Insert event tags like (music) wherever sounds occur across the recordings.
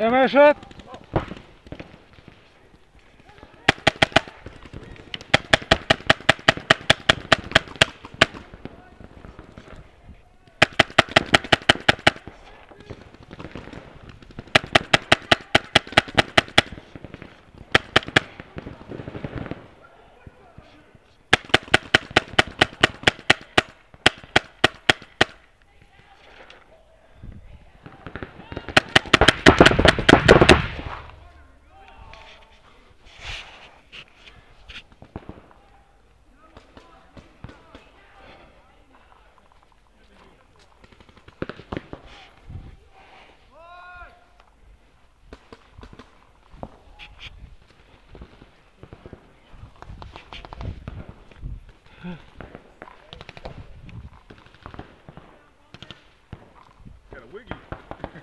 Am I shot?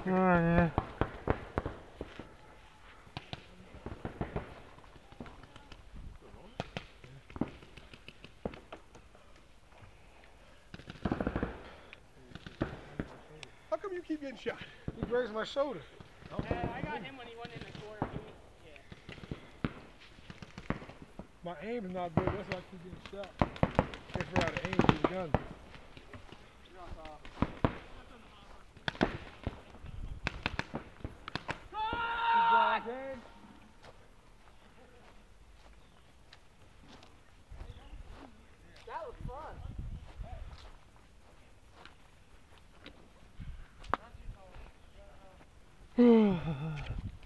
Oh, yeah. How come you keep getting shot? He grazed my shoulder. Yeah, I got him when he went in the corner. Yeah. My aim is not good. That's why I keep getting shot. Can't figure out to aim with the gun. Good job, James. That was fun. (sighs) (sighs)